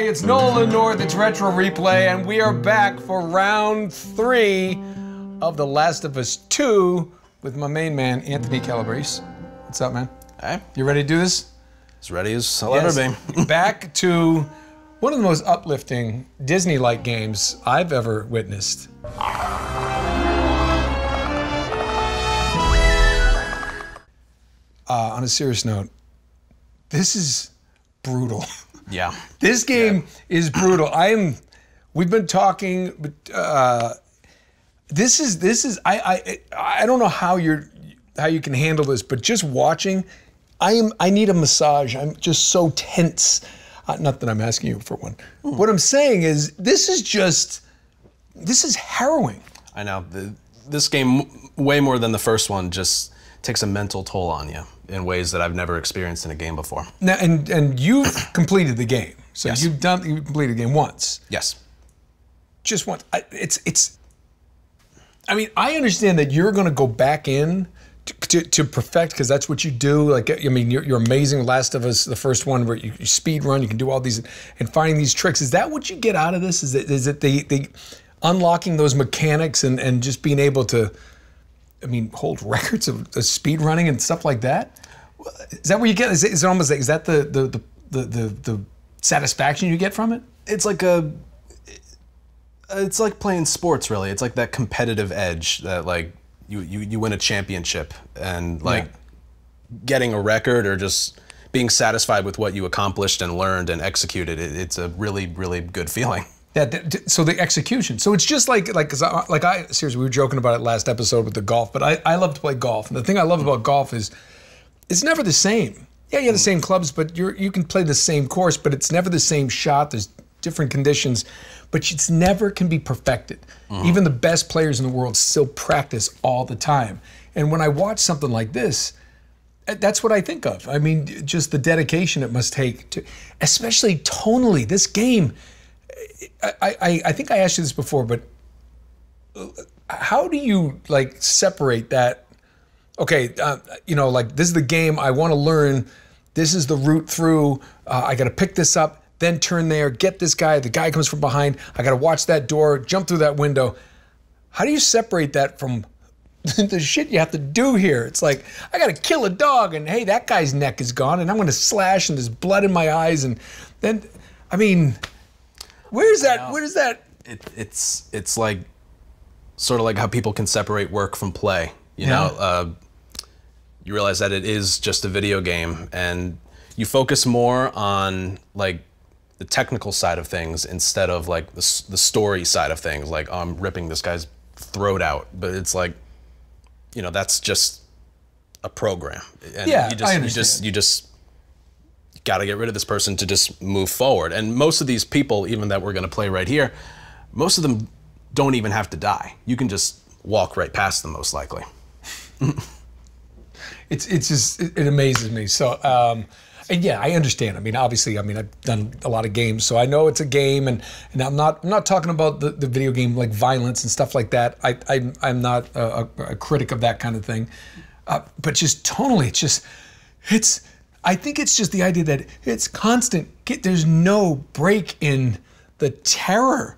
everybody? It's Nolan North, it's Retro Replay, and we are back for round three of The Last of Us 2 with my main man, Anthony Calabrese. What's up, man? Hey, You ready to do this? as ready as I'll ever be. back to one of the most uplifting Disney like games I've ever witnessed. Uh, on a serious note, this is brutal. Yeah. This game is brutal. I am. We've been talking, but uh, this is this is. I I I don't know how you're how you can handle this, but just watching, I am. I need a massage. I'm just so tense. Uh, not that I'm asking you for one. What I'm saying is, this is just. This is harrowing. I know. The, this game, way more than the first one, just takes a mental toll on you in ways that I've never experienced in a game before. Now, and and you've completed the game, so Yes. you've done you completed the game once. Yes. just once. I, it's it's i mean i understand that you're going to go back in to, to, to perfect because that's what you do like i mean you're, you're amazing last of us the first one where you, you speed run you can do all these and finding these tricks is that what you get out of this is it is it the, the unlocking those mechanics and and just being able to i mean hold records of, of speed running and stuff like that is that where you get is it, is it almost like is that the the the the, the, the satisfaction you get from it It's like a. It's like playing sports, really. It's like that competitive edge that, like, you, you, you win a championship and, like, getting a record or just being satisfied with what you accomplished and learned and executed. It, it's a really, really good feeling. That, that- so the execution. So it's just like like 'cause I, like I seriously we were joking about it last episode with the golf, but I I love to play golf. And the thing I love about golf is it's never the same. Yeah, you have the same clubs, but you're you can play the same course, but it's never the same shot. There's different conditions, but it's never can be perfected. Even the best players in the world still practice all the time. And when I watch something like this, uh, that's what I think of. I mean, just the dedication it must take to, especially tonally. This game, I, I, think I asked you this before, but uh, how do you like separate that? Okay, uh, you know, like this is the game I want to learn. This is the route through. Uh, I got to pick this up, then turn there, get this guy. The guy comes from behind. I got to watch that door, jump through that window. How do you separate that from the shit you have to do here? It's like I got to kill a dog, and hey, that guy's neck is gone, and I'm going to slash, and there's blood in my eyes, and then, I mean, where's that? Where's that? it, it's it's like sort of like how people can separate work from play. You Yeah. know, uh, you realize that it is just a video game, and you focus more on like the technical side of things instead of like the the story side of things. Like oh, I'm ripping this guy's throat out, but it's like, you know, that's just a program. And Yeah, you just, I You just you just got to get rid of this person to just move forward. And most of these people, even that we're going to play right here, most of them don't even have to die. You can just walk right past them, most likely. it's it's just it, it amazes me. So um, and yeah, I understand. I mean, obviously, I mean, I've done a lot of games, so I know it's a game, and and I'm not I'm not talking about the, the video game like violence and stuff like that. I, I I'm not a, a, critic of that kind of thing, uh, but just tonally, it's just it's. I think it's just the idea that it's constant. There's no break in the terror.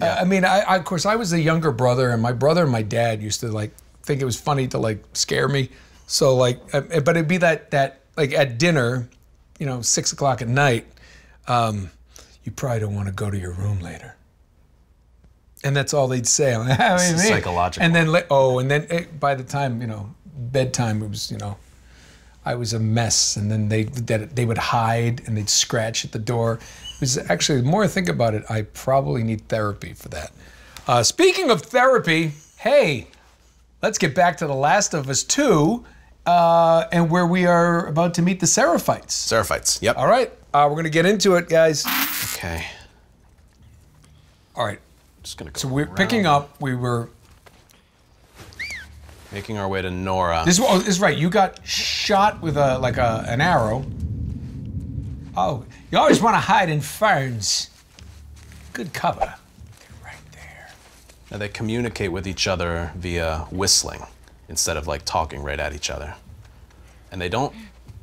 I- I mean, I, I of course I was a younger brother, and my brother and my dad used to like think it was funny to like scare me. So like, but it'd be that that like at dinner, you know, six o'clock at night. Um, you probably don't want to go to your room later. And that's all they'd say. I'm like, "Ah, what do you is mean?" psychological. And then, oh, and then it, by the time you know bedtime, it was you know, I was a mess. And then they that they would hide and they'd scratch at the door. It was actually the more I think about it, I probably need therapy for that. Uh, speaking of therapy, hey, let's get back to The Last of Us 2, uh, and where we are about to meet the Seraphites. Seraphites. Yep. All right, uh, we're gonna get into it, guys. Okay. All right, Just gonna go. so we're around, picking up. We were. Making our way to Nora. This is, oh, this is right. You got shot with a like a an arrow. Oh, you always want to hide in ferns. Good cover. They're right there. Now they communicate with each other via whistling instead of like talking right at each other. And they don't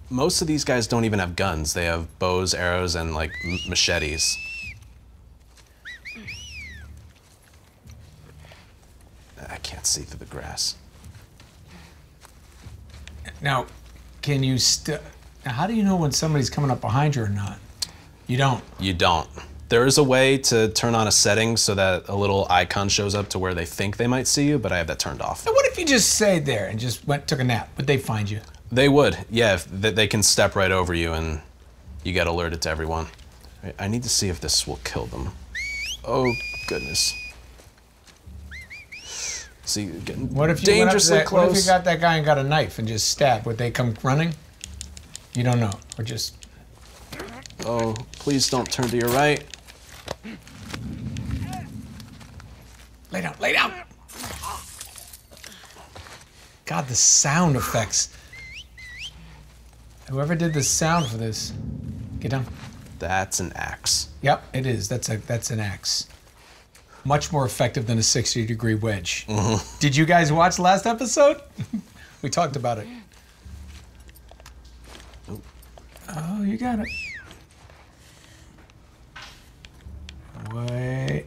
most of these guys don't even have guns. They have bows, arrows, and like m- machetes. I can't see through the grass. Now, can you still? Now, how do you know when somebody's coming up behind you or not? You don't. You don't. There is a way to turn on a setting so that a little icon shows up to where they think they might see you, but I have that turned off. Now, what if you just stayed there and just went took a nap? Would they find you? They would, yeah. If they, they can step right over you and you get alerted to everyone. I need to see if this will kill them. Oh goodness. See, getting What if you went up to dangerously that, close. What if you got that guy and got a knife and just stabbed? Would they come running? You don't know, or just oh, please don't turn to your right. lay down, lay down. God, the sound effects. Whoever did the sound for this, get down. That's an axe. Yep, it is. That's a that's an axe. Much more effective than a 60 degree wedge. Mm-hmm. Did you guys watch last episode? we talked about it. Oh, you got it. Wait.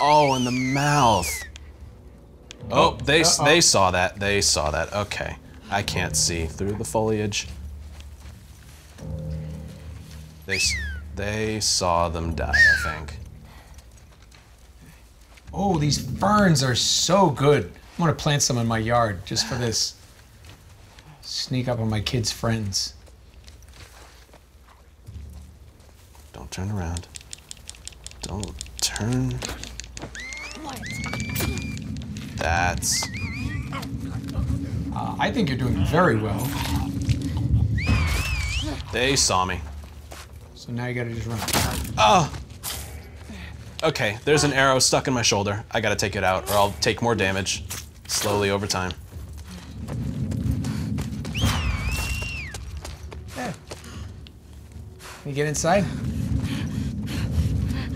Oh, in the mouth. Oh, oh they uh-oh. they saw that. They saw that. Okay, I can't see through the foliage. They they saw them die. I think. Oh, these ferns are so good. I'm gonna plant some in my yard just for this. Sneak up on my kids' friends. Don't turn around. Don't turn. That's Uh, I think you're doing very well. they saw me. So now you gotta just run. Oh. Okay, there's an arrow stuck in my shoulder. I gotta take it out, or I'll take more damage slowly over time. Yeah. Can you get inside?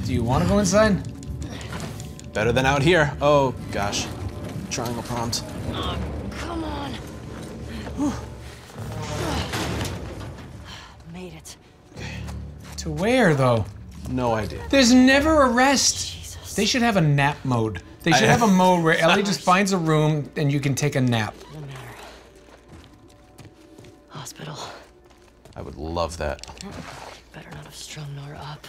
Do you want to go inside? Better than out here. Oh gosh. Triangle prompt. Oh, Come on. Made To where though? No idea. There's never a rest. Jesus. They should have a nap mode. They should I- have a mode where Ellie just finds a room and you can take a nap. Doesn't matter. Hospital. I would love that. Better not have strung Nora up.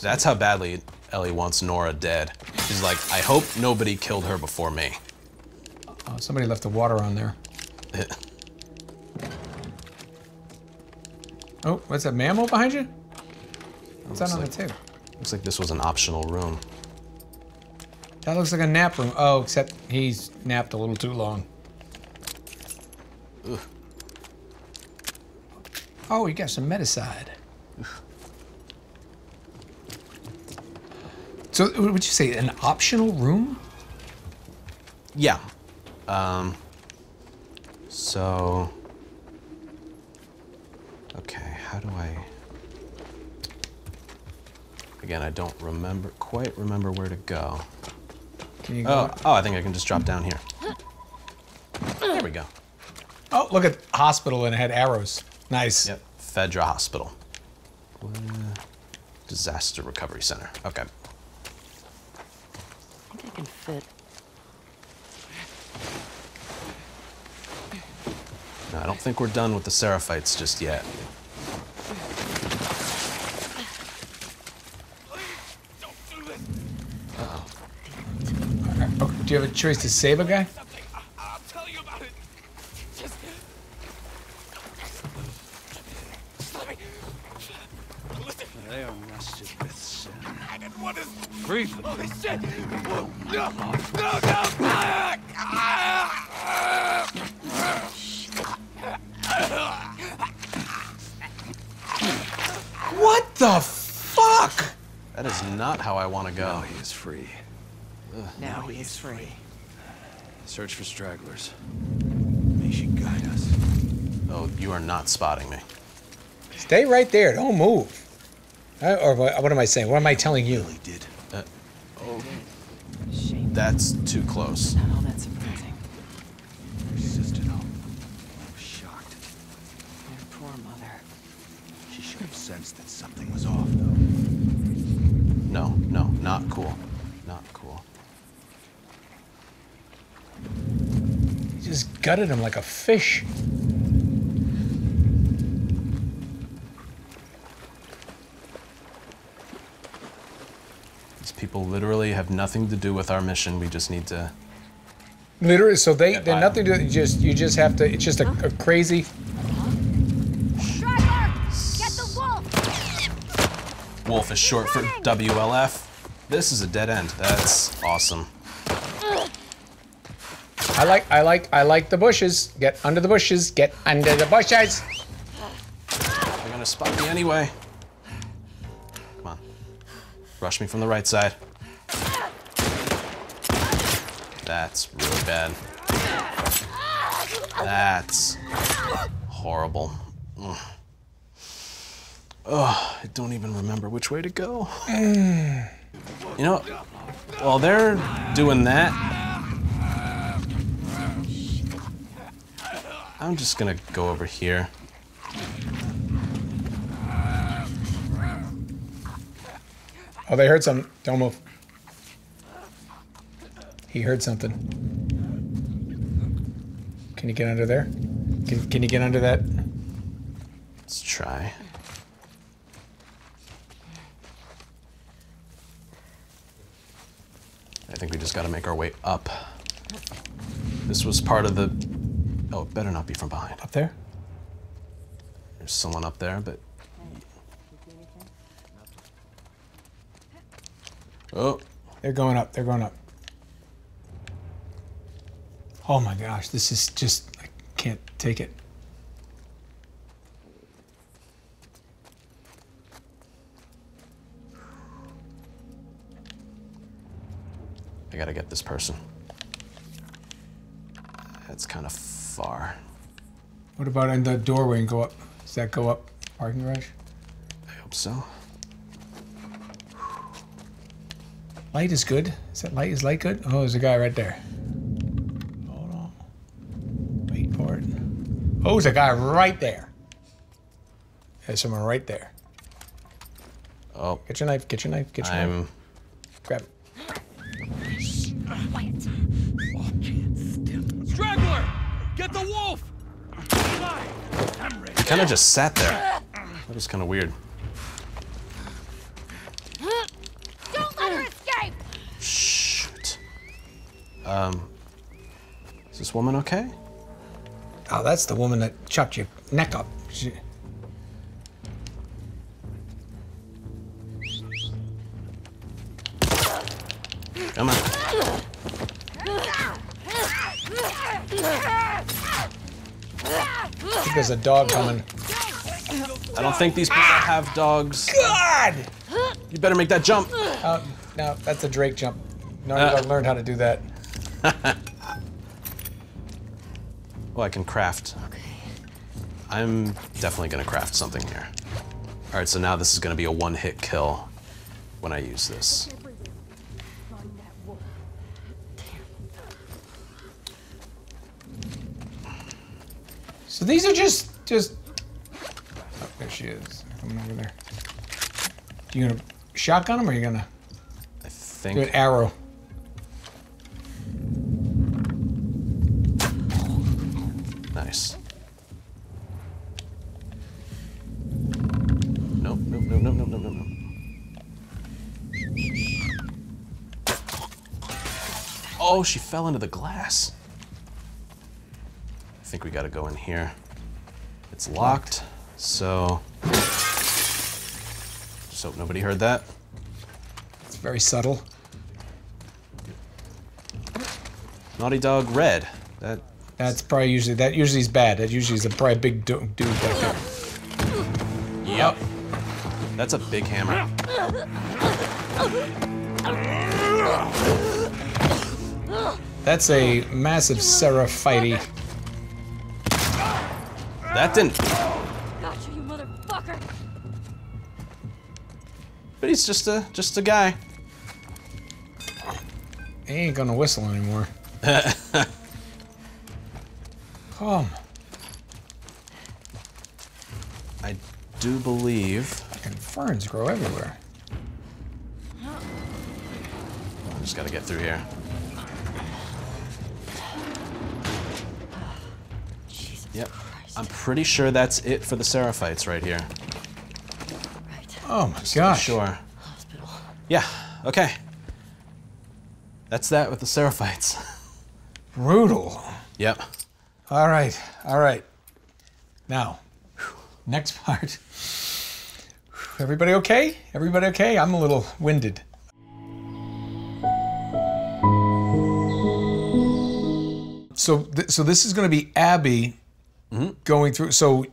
That's how badly Ellie wants Nora dead. She's like, I hope nobody killed her before me. Oh, somebody left the water on there. Oh, what's that mammal behind you? What's that on the table? Looks like this was an optional room. That looks like a nap room. Oh, except he's napped a little too long. Ugh. Oh, you got some medicide. So, would you say an optional room? Yeah. Um. So. Okay, how do I. Again, I don't remember, quite remember where to go. Can you go? Oh, oh, I think I can just drop down here. There we go. Oh, look at hospital and it had arrows. Nice. Yep, Fedra Hospital. Uh, Disaster Recovery Center. Okay. I think I can fit. No, I don't think we're done with the Seraphites just yet. Do you have a choice to save a guy? Free. Search for stragglers. May she guide us. Oh, you are not spotting me. Stay right there. Don't move. Uh, or what, what am I saying? What am I telling you? He did. Shame. That's too close. Not all that sensed that something was off, though. No, no, not cool. Not cool. He just gutted him like a fish. These people literally have nothing to do with our mission. We just need to. Literally, so they they're nothing to do. You just you just have to. It's just a, a crazy. Striker! Get the wolf! Wolf is short for WLF. This is a dead end. That's awesome. I like I like I like the bushes. Get under the bushes. Get under the bushes. They're gonna spot me anyway. Come on. Rush me from the right side. That's really bad. That's horrible. Ugh. Ugh, I don't even remember which way to go. Mm. You know, while they're doing that, I'm just gonna go over here. Oh, they heard something. Don't move. He heard something. Can you get under there? Can, can you get under that? Let's try. I think we just gotta make our way up. This was part of the. Oh, it better not be from behind. Up there? There's someone up there, but. Oh, They're going up. They're going up. Oh my gosh, this is just I can't take it. I gotta get this person. That's kind of far. What about in the doorway and go up? Does that go up? Parking garage? I hope so. Light is good. Is that light? Is light good? Oh, there's a guy right there. Hold on. Wait for it. Oh, there's a guy right there. There's someone right there. Oh, Get your knife. Get your knife. Get your knife. I'm. Grab it. Straggler! Kind of just sat there. That was kind of weird. Don't let her escape! Shoot. Um. Is this woman okay? Oh, that's the woman that chopped your neck up. She, Come on. There's a dog coming. I don't think these people have dogs. God! You better make that jump. Uh, no, that's a Drake jump. No, Uh. dog learned how to do that. Oh, I can craft. I'm definitely gonna craft something here. All right, so now this is gonna be a one-hit kill when I use this. So these are just just. Oh, there she is. Coming over there. You gonna shotgun them or you gonna I do an arrow? Nice. Nope, nope, nope, nope, nope, nope, nope, nope. Oh, she fell into the glass. I think we gotta go in here. It's locked, so. Just hope nobody heard that. It's very subtle. Naughty Dog Red. That That's probably usually that usually is bad. That usually is a probably big dude back there. Yep. That's a big hammer. That's a massive Seraphite. That didn't. Gotcha, you motherfucker! But he's just a just a guy. He ain't gonna whistle anymore. Come. I do believe. Fucking ferns grow everywhere. I just gotta get through here. Yep. I'm pretty sure that's it for the Seraphites right here. Right. Oh my gosh. Sure. Hospital. Yeah, okay. That's that with the Seraphites. Brutal. Yep. All right. All right. Now, next part. Everybody okay? Everybody okay? I'm a little winded. So, th- so this is going to be Abby going through. So,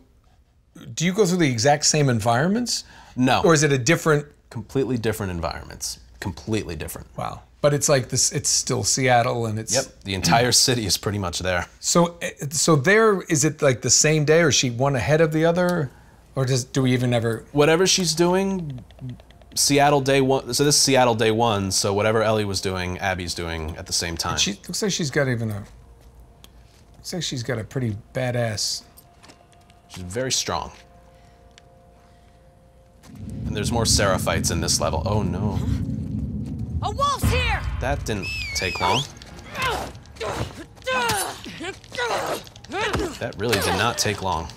do you go through the exact same environments, No. or is it a different? completely different environments. Completely different. Wow. But it's like this. It's still Seattle, and it's Yep. The entire city is pretty much there. So, eh, so there is it like the same day, or is she one ahead of the other, or does do we even ever? Whatever she's doing, Seattle day one. So this is Seattle day one. So whatever Ellie was doing, Abby's doing at the same time. She looks like she's got even a. Looks like she's got a pretty badass. She's very strong. And there's more Seraphites in this level. Oh no. A wolf's here! That didn't take long. That really did not take long.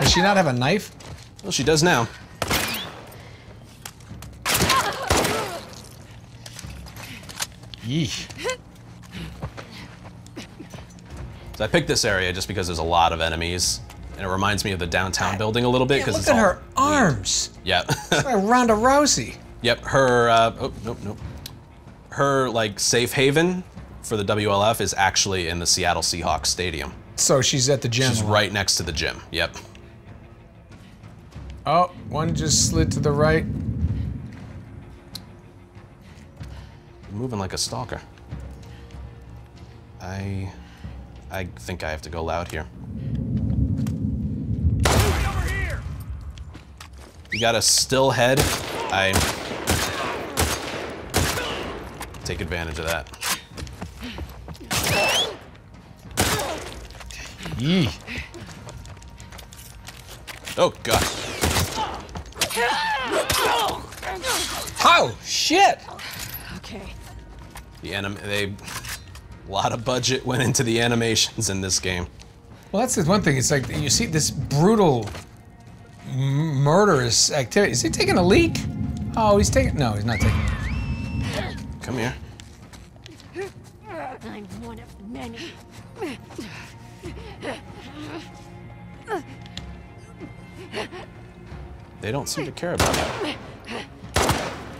Does she not have a knife? Well, she does now. Yeesh. So I picked this area just because there's a lot of enemies. And it reminds me of the downtown building a little bit Yeah, because look it's at her arms. Yep. Like Ronda Rousey. yep. Her uh, oh nope nope. Her like safe haven for the WLF is actually in the Seattle Seahawks stadium. So she's at the gym. She's right next to the gym. Yep. Oh, one just slid to the right. Moving like a stalker. I I think I have to go loud here. Here! You got a still head. I take advantage of that. Yee. Oh god. Oh shit! Okay. The anim they a lot of budget went into the animations in this game. Well, that's the one thing. It's like you see this brutal, m- murderous activity. Is he taking a leak? Oh, he's taking. No, he's not taking. A leak. Come here. I'm one of many. They don't seem to care about that.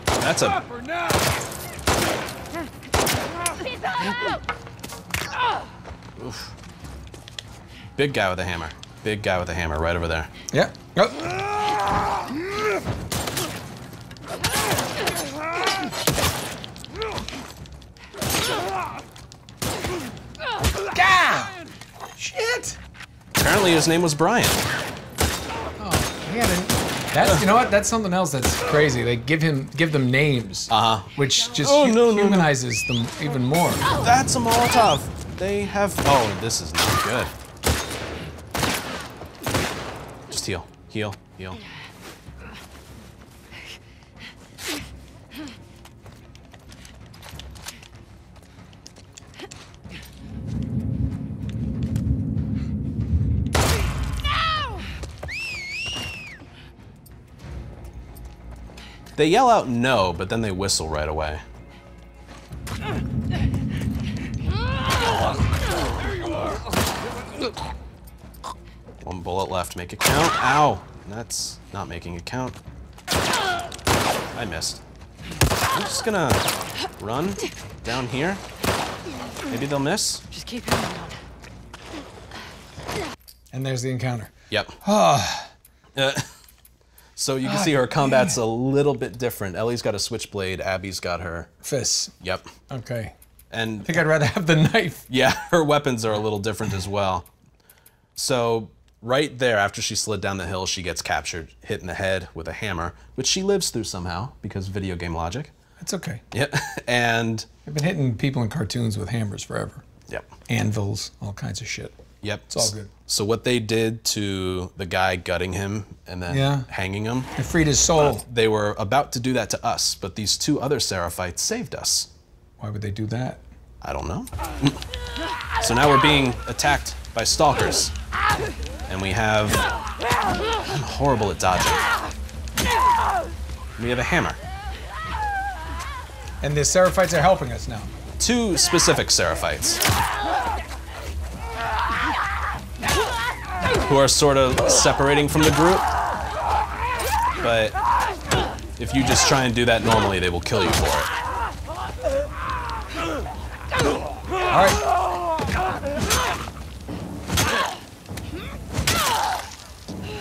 That's a For now! big guy with a hammer. Big guy with a hammer right over there. Yeah. Oh. Gah! Shit! Apparently his name was Brian. That's you know what? That's something else that's crazy. They give him give them names, Uh-huh. which just Oh, no, no, no. humanizes them even more. That's a Molotov. They have Oh, this is not good. Just heal. Heal. Heal. They yell out no, but then they whistle right away. One bullet left, make it count. Ow! That's not making it count. I missed. I'm just gonna run down here. Maybe they'll miss. Just keep your eye on. And there's the encounter. Yep. Uh, so you can see her combat's a little bit different. Ellie's got a switchblade, Abby's got her. Fists. Yep. Okay. And I think I'd rather have the knife. Yeah, her weapons are a little different as well. So, right there, after she slid down the hill, she gets captured, hit in the head with a hammer, which she lives through somehow because video game logic. It's okay. Yep. And, I've been hitting people in cartoons with hammers forever. yep. Anvils, all kinds of shit. Yep. It's all good. So what they did to the guy gutting him and then Yeah. hanging him, It freed his soul. Uh, they were about to do that to us, but these two other Seraphites saved us. Why would they do that? I don't know. So now we're being attacked by stalkers. And we have. I'm horrible at dodging. We have a hammer. And the Seraphites are helping us now. Two specific Seraphites. Who are sort of separating from the group. But if you just try and do that normally, they will kill you for it. All right.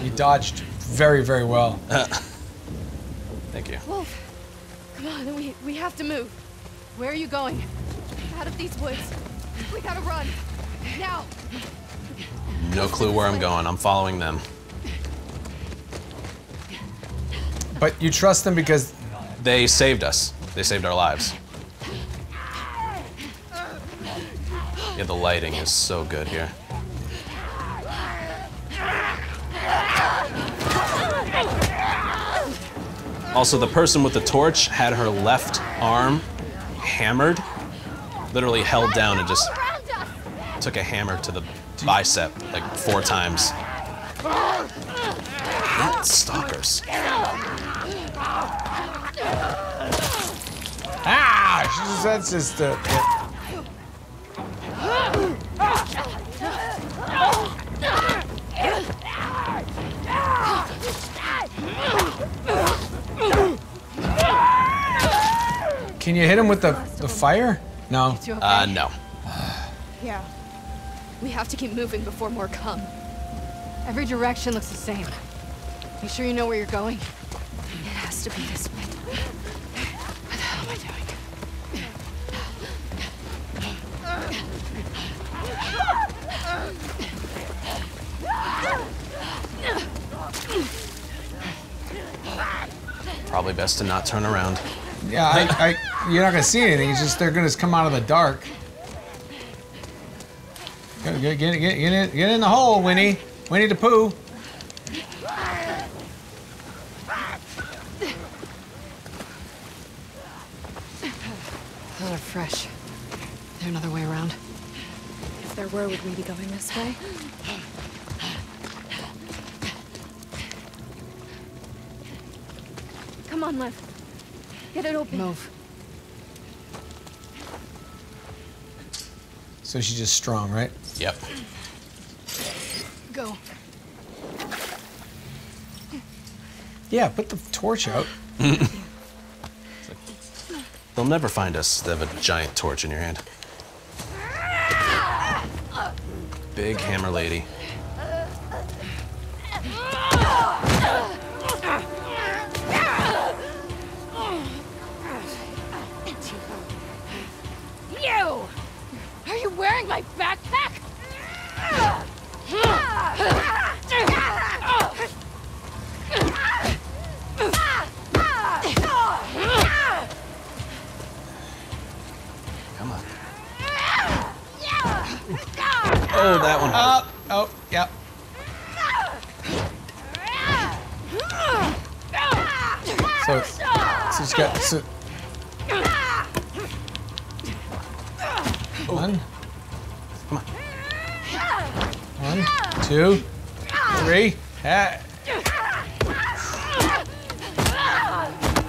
You dodged very, very well. Thank you. Wolf, come on, we, we have to move. Where are you going? Out of these woods. We gotta run. Now. No clue where I'm going. I'm following them. But you trust them because They saved us. They saved our lives. Yeah, the lighting is so good here. Also, the person with the torch had her left arm hammered, literally held down and just took a hammer to the bicep like four times. Stalkers. ah, that's just Can you hit him with the the fire? No. You okay? Uh, no. Yeah. We have to keep moving before more come. Every direction looks the same. You sure you know where you're going? It has to be this way. What the hell am I doing? Probably best to not turn around. Yeah, I, I, you're not gonna see anything. It's just they're gonna just come out of the dark. Get, get, get, get, get in, get in the hole, Winnie. Winnie the Pooh. Those are fresh. There another way around? If there were, would we be going this way? Come on, Lev. Get it open. Move. So she's just strong, right? Yep. Go. Yeah, put the torch out. They'll never find us. They have a giant torch in your hand. Big hammer lady. Oh, that one. Oh, oh, yep. So, so she's got so. One. Come on. One, two, three. Ah.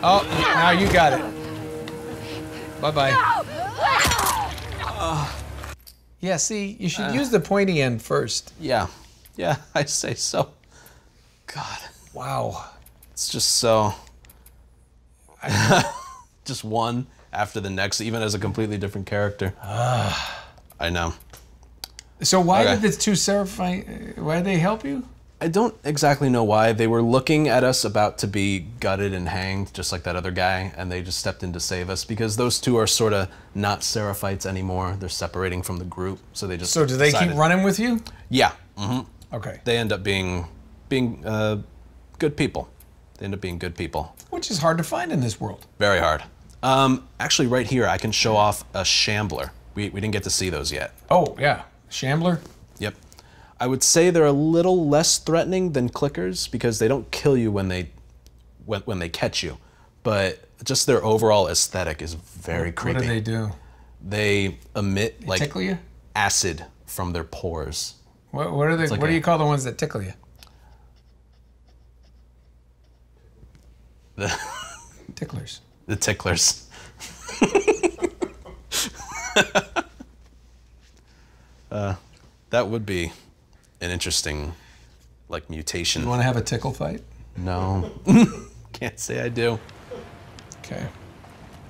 Oh, now you got it. Bye bye. Yeah, see, you should uh. use the pointy end first. Yeah. Yeah, I say so. God. Wow. It's just so. just one after the next, even as a completely different character. Ah. I know. So why Okay. did the two Seraphite? Uh, why did they help you? I don't exactly know why. They were looking at us about to be gutted and hanged, just like that other guy, and they just stepped in to save us because those two are sort of not Seraphites anymore. They're separating from the group, so they just. So do they decided- keep running with you? Yeah. hmm Okay. They end up being being uh, good people. They end up being good people. Which is hard to find in this world. Very hard. Um, actually, right here, I can show off a shambler. We, we didn't get to see those yet. Oh yeah, Shambler. Yep. I would say they're a little less threatening than clickers because they don't kill you when they when, when they catch you, but just their overall aesthetic is very creepy. What do they do? They emit like tickle you? acid from their pores. What, what are they? like what do you call the ones that tickle you? The Ticklers. the ticklers. uh, that would be an interesting like mutation. You want to have a tickle fight? No. Can't say I do. Okay.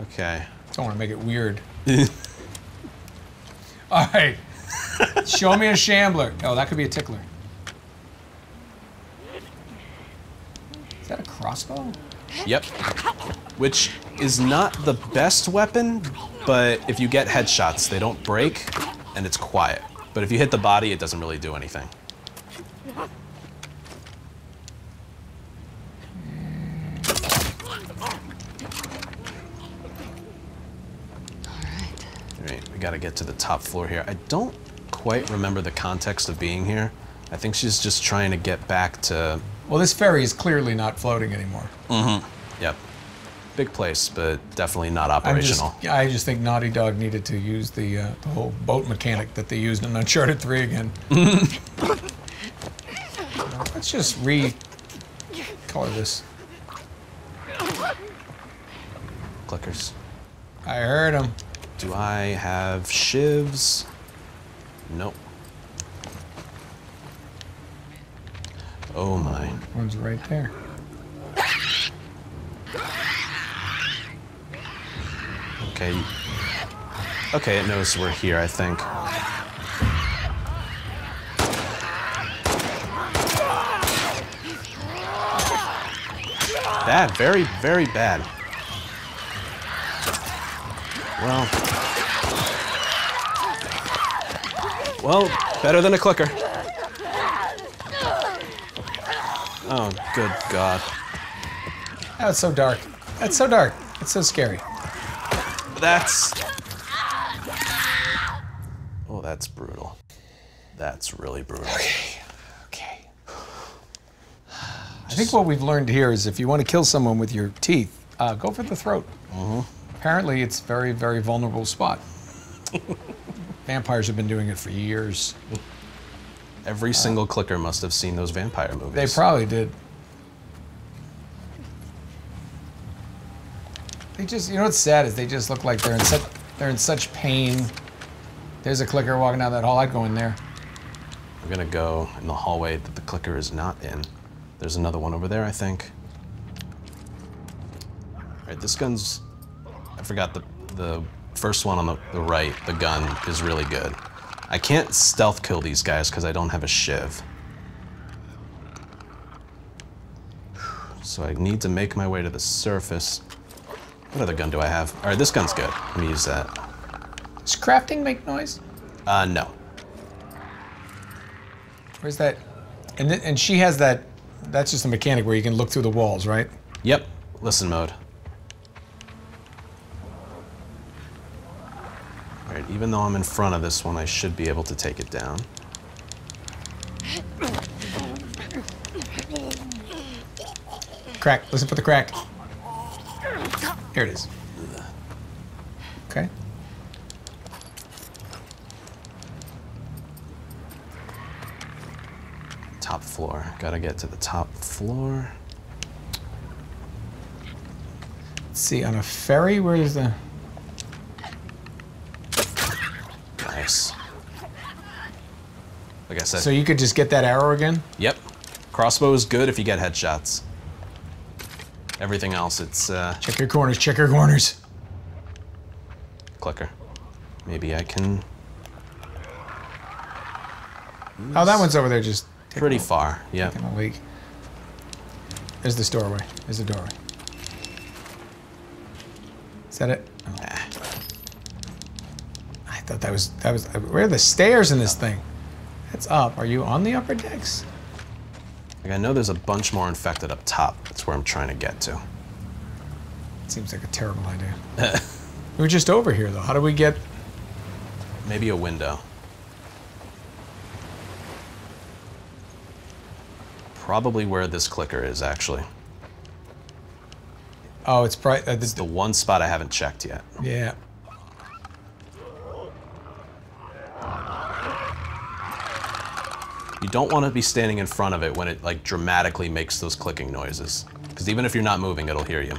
Okay. Don't want to make it weird. All right. Show me a shambler. Oh, that could be a tickler. Is that a crossbow? Yep. Which is not the best weapon, but if you get headshots, they don't break and it's quiet. But if you hit the body, it doesn't really do anything. We gotta get to the top floor here. I don't quite remember the context of being here. I think she's just trying to get back to Well, this ferry is clearly not floating anymore. Mm-hmm. Yep. Big place, but definitely not I'm just, operational. I just think Naughty Dog needed to use the, uh, the whole boat mechanic that they used in Uncharted 3 again. Let's just re-color this. Clickers. I heard him. Do I have shivs? Nope. Oh my. One's right there. Okay. Okay, it knows we're here, I think. Bad, very, very bad. Well. Well, better than a clicker. Oh, good God. Oh, it's so dark. That's so dark. It's so scary. That's. Oh, that's brutal. That's really brutal. Okay. Okay. I think what we've learned here is if you want to kill someone with your teeth, uh, go for the throat. Apparently, it's very, very vulnerable spot. Vampires have been doing it for years. Every uh, single clicker must have seen those vampire movies. They probably did. They just, you know what's sad is they just look like they're in such, they're in such pain. There's a clicker walking down that hall. I'd go in there. We're gonna go in the hallway that the clicker is not in. There's another one over there, I think. All right, this gun's. I forgot the the first one on the, the right. The gun is really good. I can't stealth kill these guys because I don't have a shiv. So I need to make my way to the surface. What other gun do I have? All right, this gun's good. Let me use that. Does crafting make noise? Uh, no. Where's that? And and she has that. That's just a mechanic where you can look through the walls, right? Yep, listen mode. Alright, even though I'm in front of this one, I should be able to take it down. Crack. Listen for the crack. Here it is. Okay. Top floor. Gotta get to the top floor. Let's see, on a ferry, where is the. Nice. Like I said, So you could just get that arrow again? yep. Crossbow is good if you get headshots. Everything else, it's uh, Check your corners, check your corners. clicker. Maybe I can. Oh, that one's over there just Pretty far, yeah. taking a leak. There's the doorway. There's the doorway. Is that it? Thought that was that was. Where are the stairs in this thing? It's up. Are you on the upper decks? Like I know there's a bunch more infected up top. That's where I'm trying to get to. Seems like a terrible idea. we were just over here though. How do we get? Maybe a window. probably where this clicker is actually. Oh, it's probably Uh, The one spot I haven't checked yet. yeah. You don't want to be standing in front of it when it like dramatically makes those clicking noises. Because even if you're not moving, it'll hear you.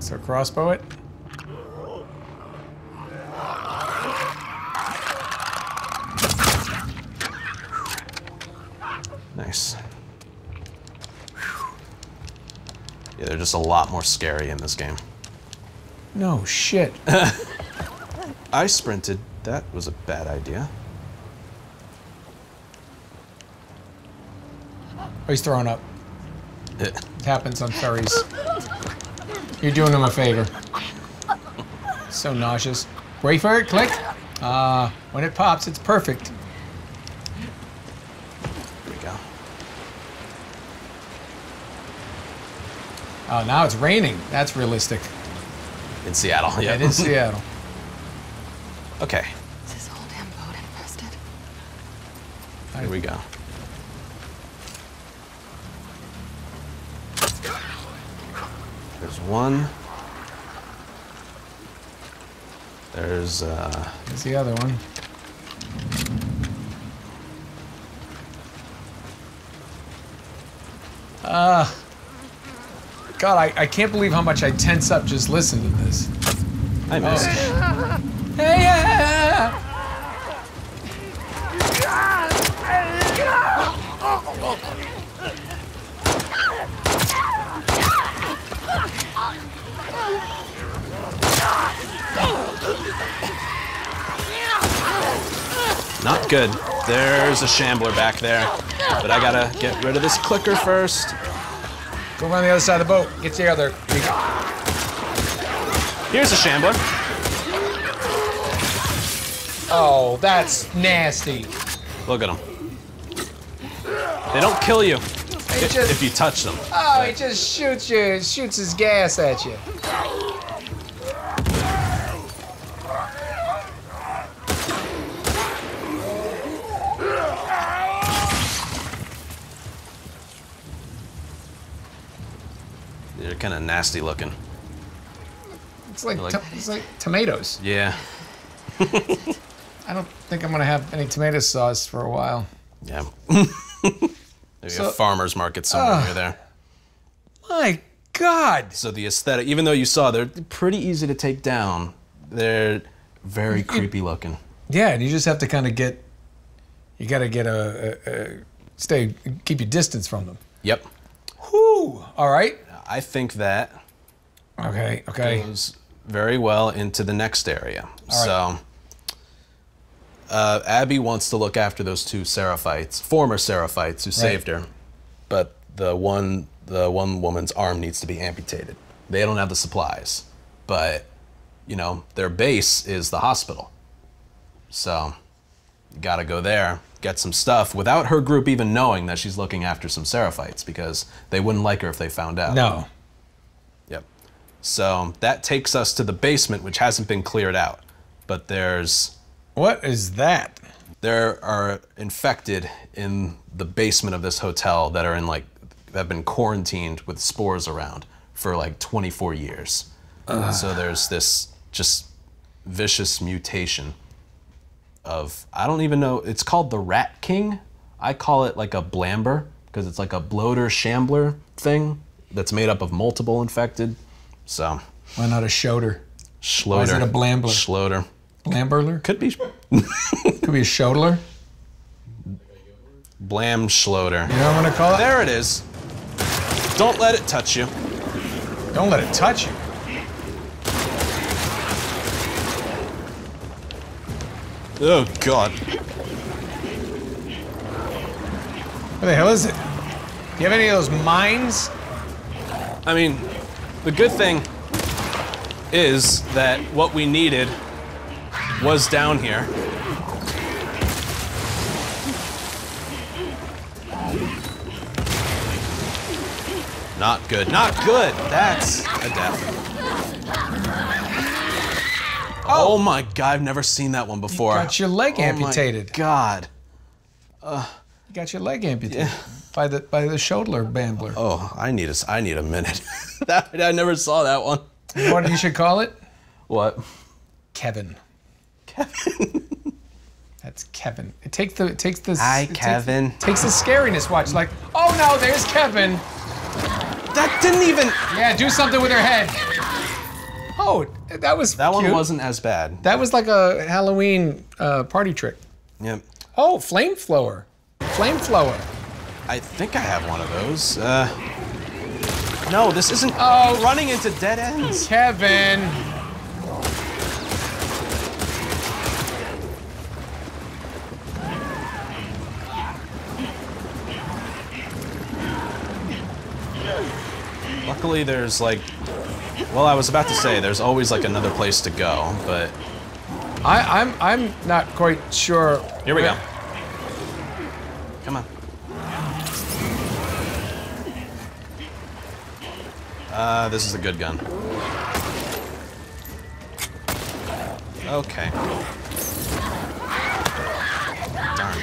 So crossbow it. Nice. Yeah, they're just a lot more scary in this game. No shit. I sprinted. That was a bad idea. Oh, he's throwing up. It happens on ferries. You're doing him a favor. So nauseous. Wait for it. Click. Ah, when it pops, it's perfect. Here we go. Oh, now it's raining. That's realistic. In Seattle. Yeah. It is Seattle. okay. Is this whole damn boat infested? Here we go. There's one. There's uh There's the other one. Uh, God, I, I can't believe how much I tense up just listening to this. I missed. Hey, yeah! Not good. There's a shambler back there. But I gotta get rid of this clicker first. Go around the other side of the boat. Get the other. Here's a shambler. Oh, that's nasty. Look at them. They don't kill you if, just- if you touch them. Oh, he just shoots you, shoots his gas at you. Nasty looking. It's like, Like- it's like tomatoes. Yeah. I don't think I'm gonna have any tomato sauce for a while. Yeah. Maybe So- a farmer's market somewhere uh, near there. My God. So the aesthetic, even though you saw they're pretty easy to take down, they're very creepy looking. Yeah, and you just have to kind of get. You got to get a, a, a stay, keep your distance from them. Yep. Whoo! All right. I think that Okay. Okay. goes very well into the next area. All So uh, Abby wants to look after those two Seraphites, former Seraphites who saved her, but the one the one woman's arm needs to be amputated. They don't have the supplies, but you know their base is the hospital, so you got to go there, get some stuff without her group even knowing that she's looking after some Seraphites because they wouldn't like her if they found out. No. Yep. So that takes us to the basement, which hasn't been cleared out. But there's What is that? there are infected in the basement of this hotel that are in like have been quarantined with spores around for like 24 years. So there's this just vicious mutation of I don't even know. It's called the Rat King. I call it like a blamber because it's like a bloater shambler thing that's made up of multiple infected. So Why not a shoulder? Schloter. is it a blambler? Schloter. Lamberler? Could be Could be a shoulder. Blam Schloter. You know what I'm gonna call it? There it is. Don't let it touch you. Don't let it touch you. Oh God. What the hell is it? Do you have any of those mines? I mean, the good thing is that what we needed was down here. Not good. Not good. That's a death. Oh. oh, my god, I've never seen that one before. got your leg Oh my amputated. God. You got your leg amputated by the by the shoulder bambler. Oh, I need a, s- I need a minute. that, I never saw that one. You know what you should call it? What? Kevin. Kevin. That's Kevin. It takes the it takes the Hi, it takes- Kevin. Takes, the scariness. Watch, like, oh no, there's Kevin. That didn't even. Yeah, do something with her head. Oh, that was That one wasn't as bad. That was like a Halloween uh, party trick. Yep. Oh, flamethrower. Flamethrower. I think I have one of those. Uh, no, this isn't. Oh. running into dead ends. Kevin. Luckily, there's like. Well, I was about to say there's always like another place to go, but I, I'm I'm not quite sure. here we go. Come on. Uh, this is a good gun. Okay. Darn.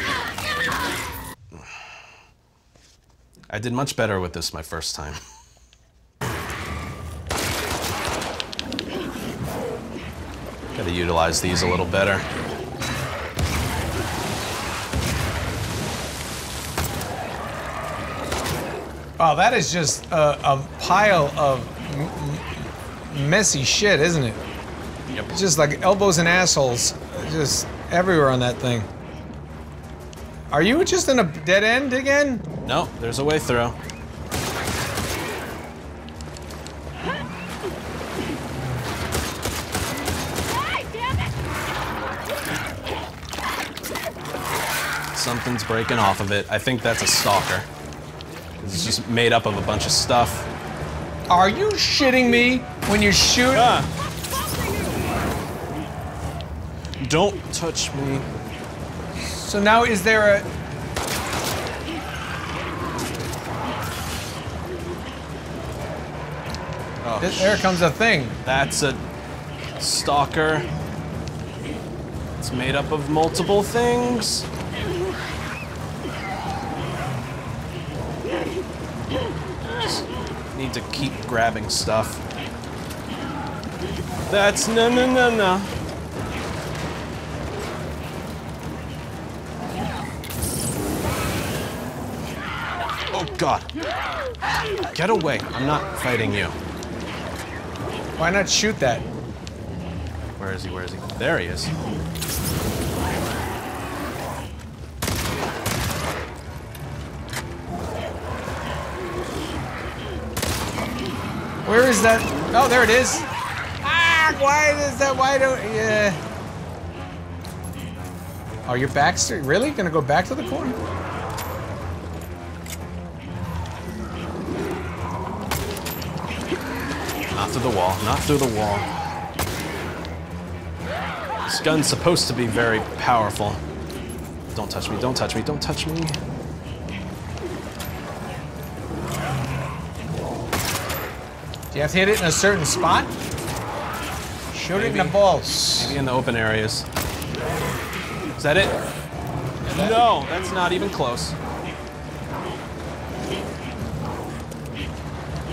I did much better with this my first time. Gotta utilize these a little better. Oh, that is just a, a pile of m- m- messy shit, isn't it? Yep. Just like elbows and assholes, just everywhere on that thing. Are you just in a dead end again? No, there's a way through. Something's breaking off of it. I think that's a stalker. It's just made up of a bunch of stuff. Are you shitting me when you shoot? Ah. Don't touch me. So now is there a Oh, th- there comes a thing. That's a stalker. It's made up of multiple things. Just need to keep grabbing stuff. That's no no no no. Oh god. Get away. I'm not fighting you. Why not shoot that? Where is he? Where is he? There he is. Where is that? Oh, there it is. Ah, why is that? Why don't? Yeah. Oh, you're back? st- Really? Gonna go back to the corner? Not through the wall. Not through the wall. This gun's supposed to be very powerful. Don't touch me. Don't touch me. Don't touch me. You have to hit it in a certain spot? Shoot it in the balls. Maybe in the open areas. Is that it? No, that's not even close.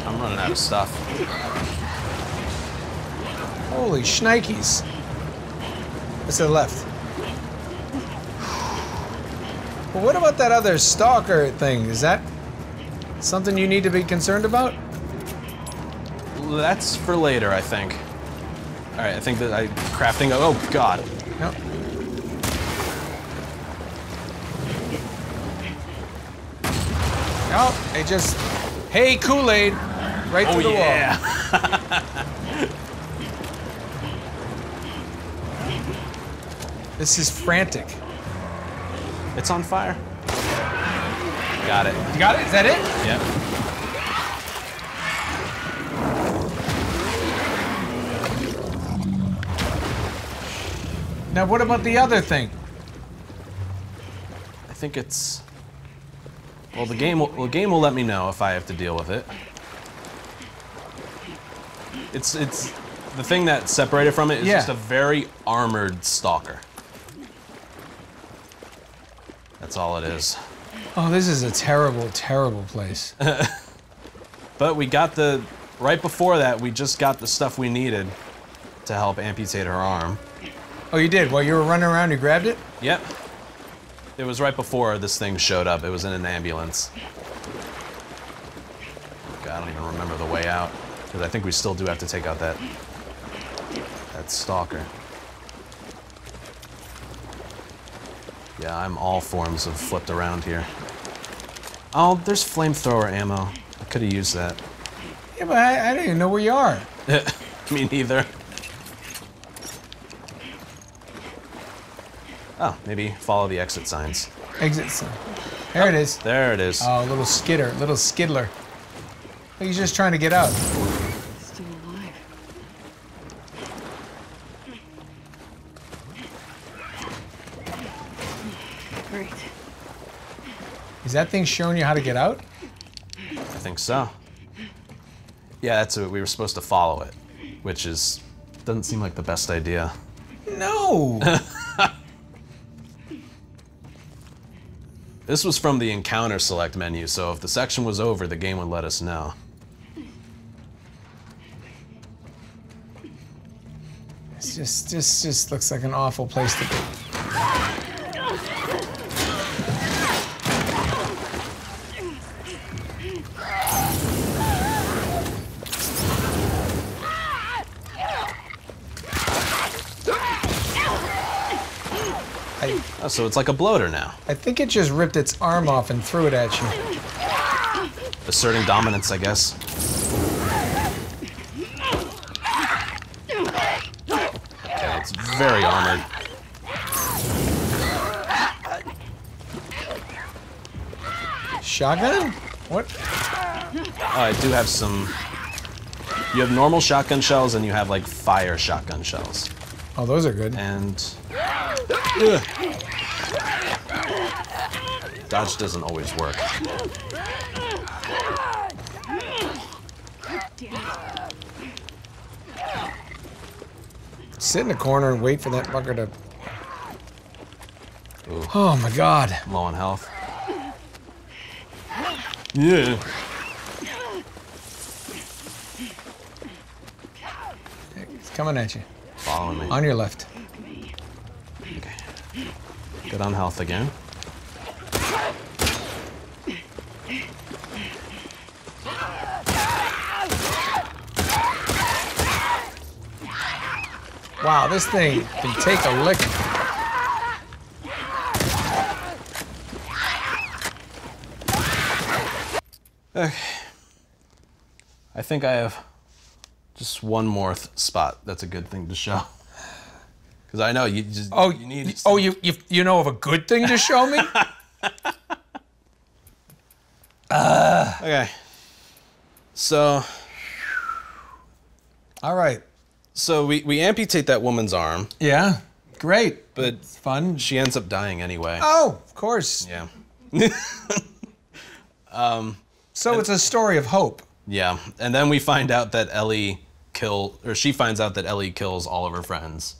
I'm running out of stuff. Holy shnikes. What's to the left? Well, what about that other stalker thing? Is that something you need to be concerned about? That's for later, I think. All right, I think that I crafting. Oh God. No. No, they just, hey, Kool-Aid, right Oh through the yeah. wall. This is frantic. It's on fire. Got it. You got it? Is that it? Yep. Now, what about the other thing? I think it's. Well, the game will, the game will let me know if I have to deal with it. It's it's the thing that separated from it is Yeah. just a very armored stalker. That's all it is. Oh, this is a terrible, terrible place. But we got the right before that. We just got the stuff we needed to help amputate her arm. Oh, you did? While you were running around, you grabbed it? Yep. It was right before this thing showed up. It was in an ambulance. God, I don't even remember the way out. Because I think we still do have to take out that that stalker. Yeah, I'm all forms of flipped around here. Oh, there's flamethrower ammo. I could have used that. Yeah, but I, I don't even know where you are. Me neither. Oh, maybe follow the exit signs. Exit sign. There it is. There it is. Oh, little skitter, little skidler. He's just trying to get out. Still alive. Great. Is that thing showing you how to get out? I think so. Yeah, that's what we were supposed to follow it, which is doesn't seem like the best idea. No. This was from the encounter select menu, so if the section was over, the game would let us know. It's just, just, just looks like an awful place to be. So it's like a bloater now, I think it just ripped its arm off and threw it at you. asserting dominance, I guess. Okay, it's very armored. Shotgun? What? Oh, I do have some. You have normal shotgun shells, and you have like fire shotgun shells. Oh, those are good. And Ugh. Dodge doesn't always work. Sit in a corner and wait for that fucker to. Ooh. Oh my god. Low on health. Yeah. It's coming at you. Following me. On your left. Okay. Good on health again. Wow, this thing can take a lick. I think I have just one more th- spot that's a good thing to show. Because I know you just Oh, you need oh, you, you you know of a good thing to show me? Uh. okay. So All right. So we, we amputate that woman's arm, Yeah. Great. but It's fun. she ends up dying anyway. Oh, of course. Yeah. Um, so it's a story of hope. Yeah. And then we find out that Ellie kill or she finds out that Ellie kills all of her friends.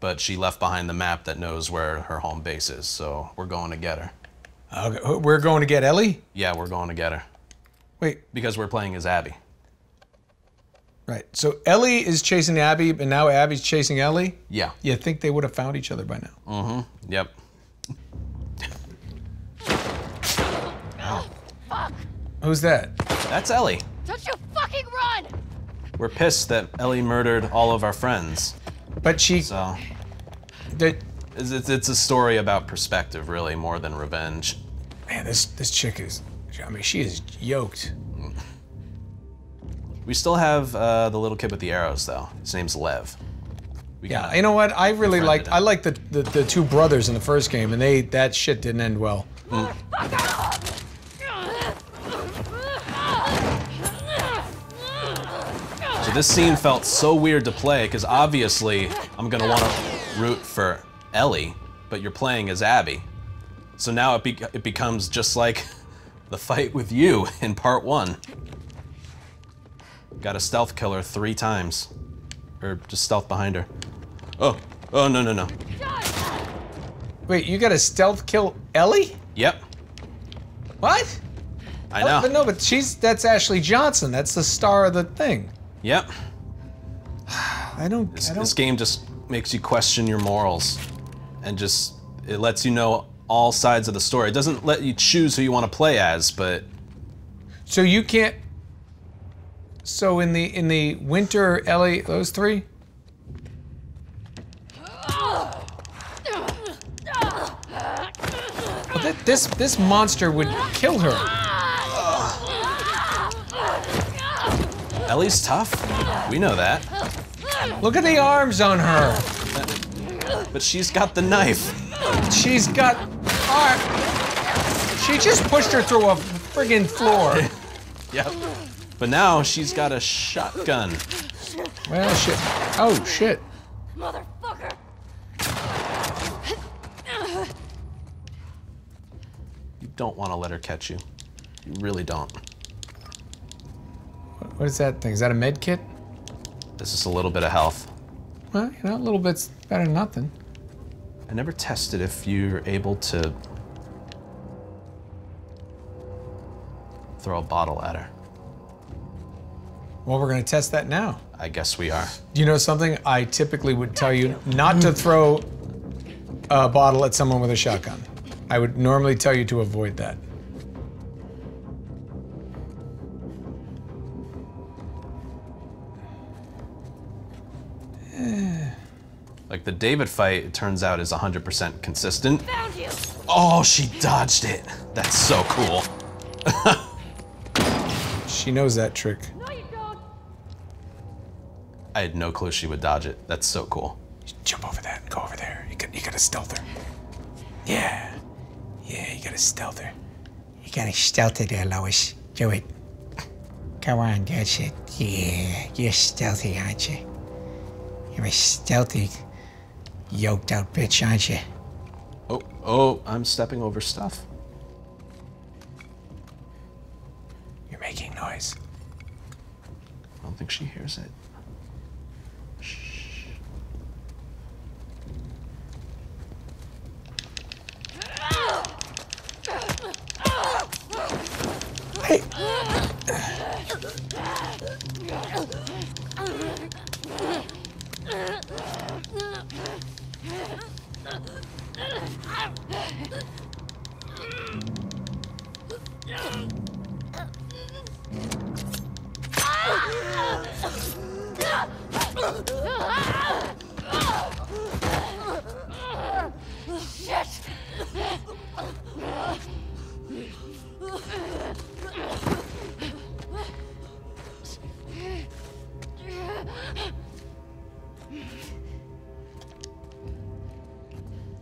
But she left behind the map that knows where her home base is, so we're going to get her. Okay, we're going to get Ellie. Yeah, we're going to get her. Wait, Because we're playing as Abby. Right. So Ellie is chasing Abby, and now Abby's chasing Ellie. Yeah. You think they would have found each other by now? Mm-hmm. Yep. Who's that? That's Ellie. Don't you fucking run! We're pissed that Ellie murdered all of our friends. But she. So that- it's, it's, it's a story about perspective, really, more than revenge. man, this this chick is. I mean, she is yoked. Mm. We still have uh, the little kid with the arrows, though. His name's Lev. We Yeah, you know what? I really liked. him. I liked the, the the two brothers in the first game, and they that shit didn't end well. So this scene felt so weird to play because obviously I'm gonna want to root for Ellie, but you're playing as Abby. So now it, be- it becomes just like the fight with you in part one. Got a stealth killer three times, or just stealth behind her. Oh, oh no no no. Wait, you got a stealth kill Ellie? Yep. What? I know. but no, but she's that's Ashley Johnson. That's the star of the thing. Yep. I don't. This, I don't. this game just makes you question your morals, and just it lets you know all sides of the story. It doesn't let you choose who you want to play as, but So you can't. So in the in the winter, Ellie, those three. Well, thi- this this monster would kill her. Ellie's tough. We know that. Look at the arms on her. But she's got the knife. She's got arm. She just pushed her through a friggin' floor. Yep. But now she's got a shotgun. Well, shit. Oh shit. Motherfucker! You don't want to let her catch you. You really don't. What is that thing? Is that a med kit? This is a little bit of health. Well, you know, a little bit's better than nothing. I never tested if you're able to throw a bottle at her. Well, we're gonna test that now. I guess we are. You know something? I typically would tell you not to throw a bottle at someone with a shotgun. I would normally tell you to avoid that. Eh. Like the David fight, it turns out, is 100% consistent. Found you! Oh, she dodged it. That's so cool. She knows that trick. No, you don't! I had no clue she would dodge it. That's so cool. Jump over that and go over there. You got, you gotta stealth her. Yeah. Yeah, you gotta stealth her. You gotta stealth it there, Lois. Do it. Come on, that's it. Yeah, you're stealthy, aren't you? You're a stealthy, yoked out bitch, aren't you? Oh, oh, I'm stepping over stuff. You're making noise. I don't think she hears it. Hey,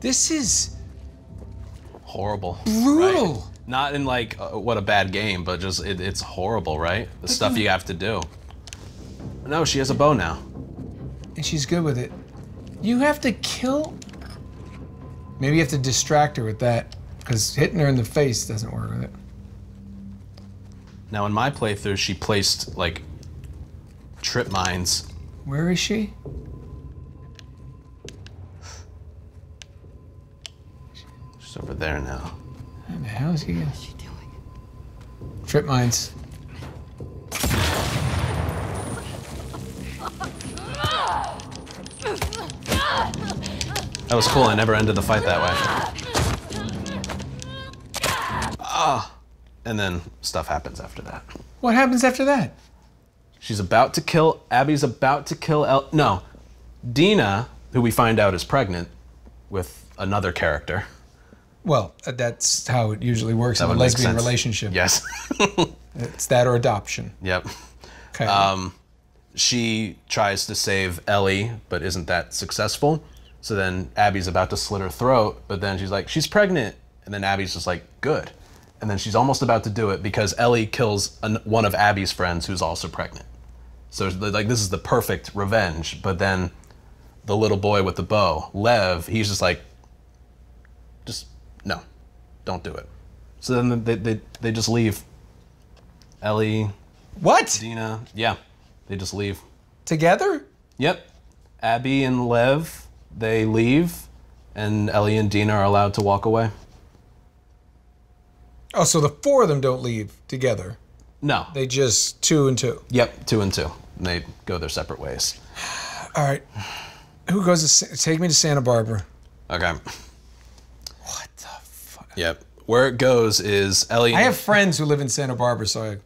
this is Horrible. brutal. Right? Not in like uh, what a bad game, but just it, it's horrible, right? The stuff you have to do. No, she has a bow now. And she's good with it. You have to kill. Maybe you have to distract her with that, because hitting her in the face doesn't work with it. Now in my playthrough, she placed like trip mines. Where is she? She's over there now. What the hell is he? What's she doing? Trip mines. That was cool. I never ended the fight that way. Ah, and then stuff happens after that. What happens after that? She's about to kill. Abby's about to kill. El- no, Dina, who we find out is pregnant with another character. Well, uh, that's how it usually works That in a lesbian relationship. Yes. It's that or adoption. yep. Okay. Um, she tries to save Ellie, but isn't that successful. So then Abby's about to slit her throat, but then she's like, she's pregnant. And then Abby's just like, good. And then she's almost about to do it because Ellie kills an, one of Abby's friends who's also pregnant. So like this is the perfect revenge. But then the little boy with the bow, Lev, he's just like, just no, don't do it. So then they, they, they just leave. Ellie, what? Dina, yeah, they just leave. Together? Yep. Abby and Lev, they leave, and Ellie and Dina are allowed to walk away. Oh, so the four of them don't leave together. No. They just two and two. Yep, two and two. And they go their separate ways. All right. Who goes to take me to Santa Barbara? Okay. What the fuck? Yep. Where it goes is Ellie. I have friends who live in Santa Barbara, so I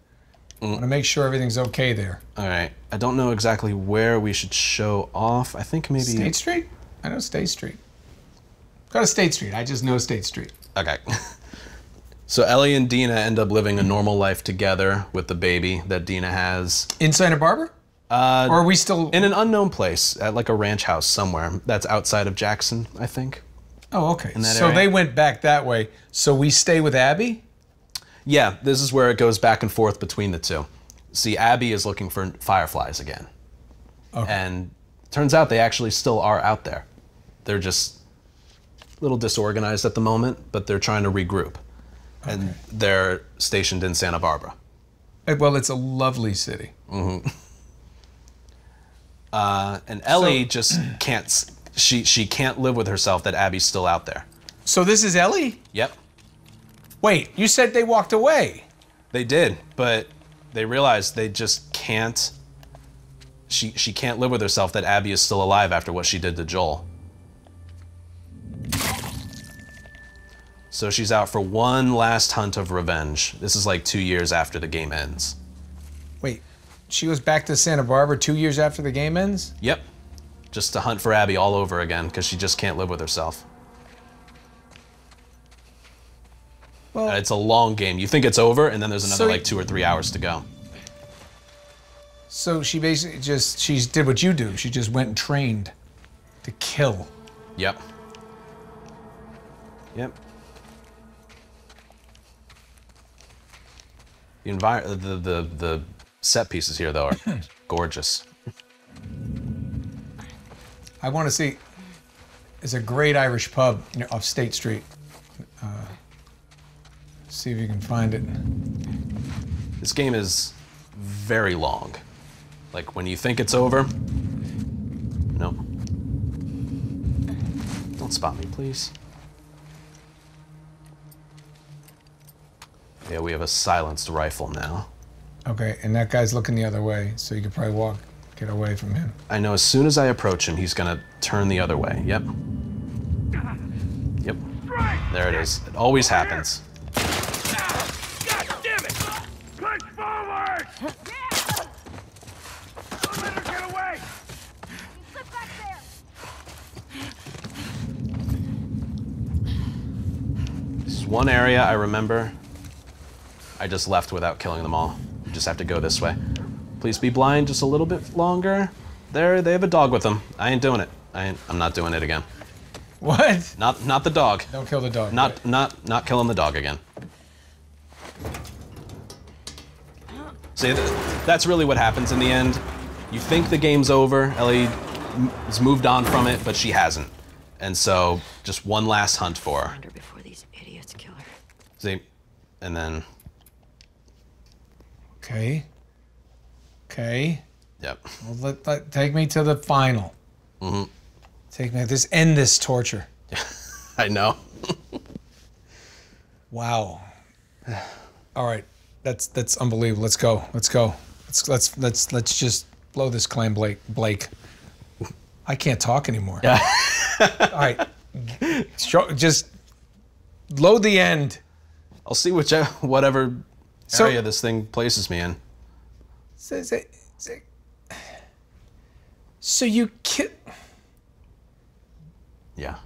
want to make sure everything's okay there. All right. I don't know exactly where we should show off. I think maybe. State Street? I know State Street. Go to State Street. I just know State Street. Okay. So Ellie and Dina end up living a normal life together with the baby that Dina has In Santa Barbara? Uh, or are we still? in an unknown place at like a ranch house somewhere that's outside of Jackson, I think. oh, okay. So area? they went back that way. So we stay with Abby. Yeah, this is where it goes back and forth between the two. See, Abby is looking for fireflies again. And turns out they actually still are out there. They're just a little disorganized at the moment, but they're trying to regroup. And they're stationed in Santa Barbara. Well, it's a lovely city. Mm-hmm. Uh, and Ellie just can't she she can't live with herself that Abby's still out there. So this is Ellie? Yep. Wait, you said they walked away. They did, but they realized they just can't. She she can't live with herself that Abby is still alive after what she did to Joel. So she's out for one last hunt of revenge. This is like two years after the game ends. Wait, she was back to Santa Barbara two years after the game ends? Yep. Just to hunt for Abby all over again because she just can't live with herself. Well, it's a long game. You think it's over, and then there's another So- like two or three hours to go. so she basically just she did what you do. She just went and trained to kill. Yep. Yep. The envir- the, the the set pieces here though are gorgeous. I want to see. It's a great Irish pub you know, off State Street. Uh, see if you can find it. This game is very long. Like when you think it's over. Nope. Don't spot me, please. Yeah, we have a silenced rifle now. Okay, and that guy's looking the other way, so you could probably walk, get away from him. I know as soon as I approach him, he's gonna turn the other way. Yep. Yep. There it is. It always happens. God damn it! Push forward! Don't let her get away! This is one area I remember. I just left without killing them all. You just have to go this way. Please be blind just a little bit longer. There, they have a dog with them. I ain't doing it. I ain't, I'm not doing it again. What? Not, not the dog. Don't kill the dog. Not, not, not killing the dog again. See, that's really what happens in the end. You think the game's over. Ellie has moved on from it, but she hasn't. And so, just one last hunt for her. Before these idiots kill her. See, and then, Okay. Okay. yep. Well, let, let- take me to the final. Mm-hmm. Take me. This end this torture. I know. Wow. All right. That's that's unbelievable. Let's go. Let's go. Let's let's let's let's just blow this claim, Blake. Blake. I can't talk anymore. All right. Show, just load the end. I'll see which whatever So- area this thing places me in. So, so, so, so you kill. Yeah.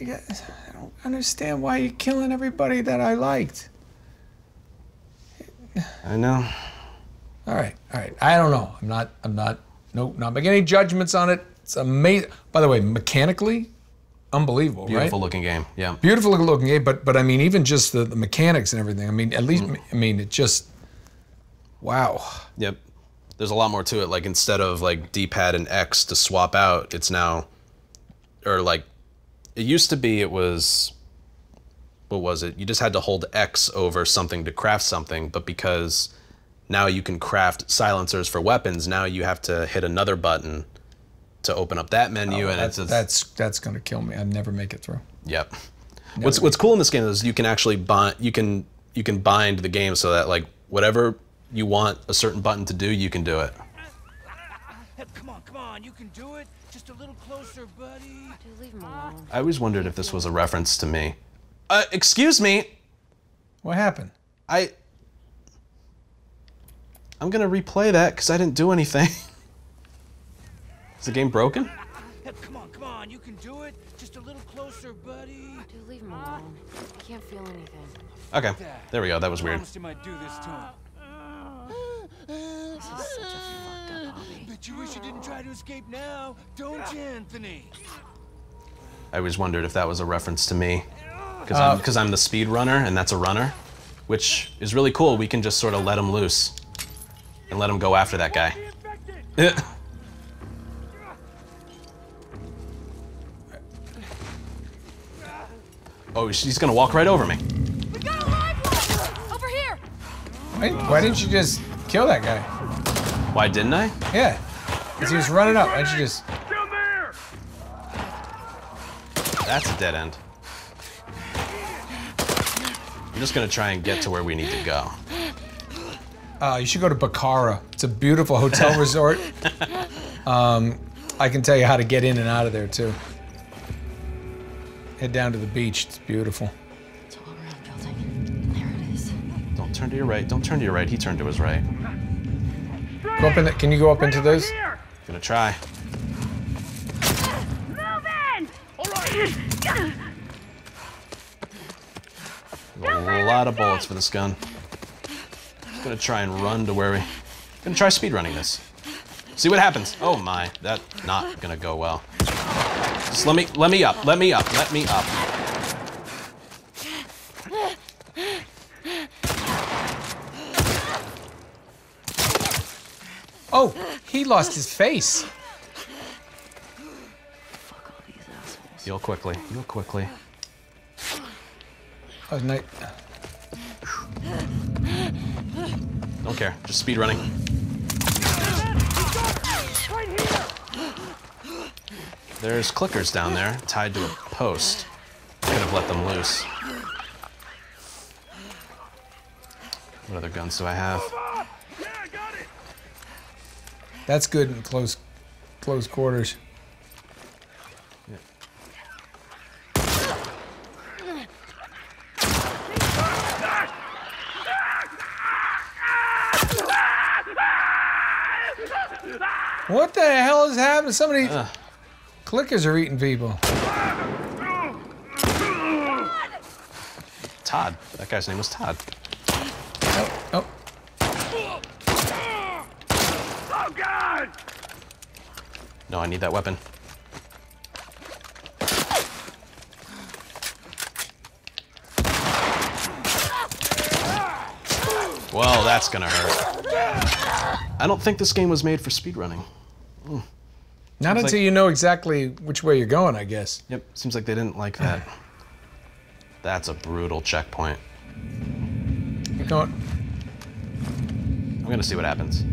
You guys, I don't understand why you're killing everybody that I liked. I know. All right, all right. I don't know. I'm not. I'm not. Nope. Not making any judgments on it. It's amazing. By the way, mechanically, unbelievable. Beautiful right? looking game. Yeah. Beautiful looking game. But but I mean, even just the, the mechanics and everything. I mean, at least mm. I mean, it just. Wow. Yep. There's a lot more to it. Like instead of like D-pad and X to swap out, it's now, or like, it used to be it was. What was it? You just had to hold X over something to craft something, but because now you can craft silencers for weapons, now you have to hit another button to open up that menu, and that's it's, it's that's that's gonna kill me. I'd never make it through. Yep. What's What's cool in this game is you can actually bind you can you can bind the game so that like whatever you want a certain button to do, you can do it. Come on, come on, you can do it. Just a little closer, buddy. Dude, leave him alone. I always wondered if this was a reference to me. Uh, excuse me. What happened? I. I'm gonna replay that because I didn't do anything. Is the game broken? Come on, come on, you can do it. Just a little closer, buddy. Dude, leave him alone. I can't feel anything. Okay, there we go. That was weird. Promised I'd do this to him. This is such a fucked up hobby. Bet you wish you didn't try to escape now, don't you, Anthony? I always wondered if that was a reference to me, because I'm, uh, 'cause I'm the speed runner and that's a runner, which is really cool. We can just sort of let him loose and let him go after that guy. oh, she's gonna walk right over me. We got a live one! Over here! Why, why didn't you just kill that guy? Why didn't I? Yeah. Because he was running up. Why didn't you just. That's a dead end. I'm just gonna try and get to where we need to go. Uh, you should go to Bacara. It's a beautiful hotel resort. Um, I can tell you how to get in and out of there too. Head down to the beach. It's beautiful. It's all around building. There it is. Don't turn to your right. Don't turn to your right. He turned to his right. Go up in the, Can you go up into those? Gonna try. A lot of bullets for this gun. I'm Gonna try and run to where we. Gonna try speed running this. See what happens. Oh my, that not gonna go well. Just let me let me up. Let me up. Let me up. Oh, he lost his face. Fuck all these assholes. Heal quickly. Heal quickly. Oh, night. Don't care. Just speed running. There's clickers down there tied to a post. Could have let them loose. What other guns do I have? That's good in close, close quarters. What the hell is happening? Somebody. Clickers are eating people. Todd. That guy's name was Todd. Oh, oh. Oh, God! No, I need that weapon. Well, that's gonna hurt. I don't think this game was made for speedrunning. Hmm. Not until like- you know exactly which way you're going, I guess. Yep, seems like they didn't like that. That's a brutal checkpoint. You're going. I'm gonna see what happens.